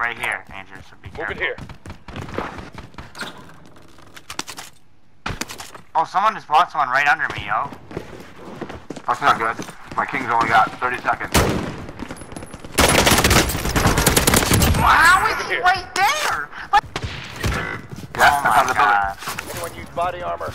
right here, Andrew. So be careful. Moving here. Oh, someone just bought someone right under me, yo. That's not good. My king's only got 30 seconds. How is he right there? Yeah, oh that's my the building. Anyone use body armor?